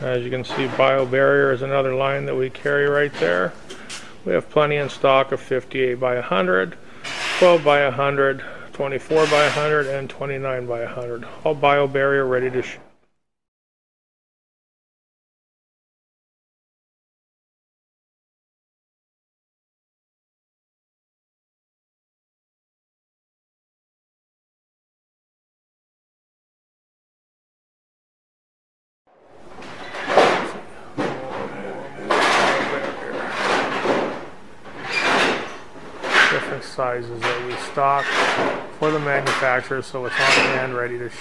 As you can see, BioBarrier is another line that we carry right there. We have plenty in stock of 58 by 100, 12 by 100, 24 by 100, and 29 by 100. All BioBarrier ready to ship. Different sizes that we stock for the manufacturer so it's on hand ready to ship.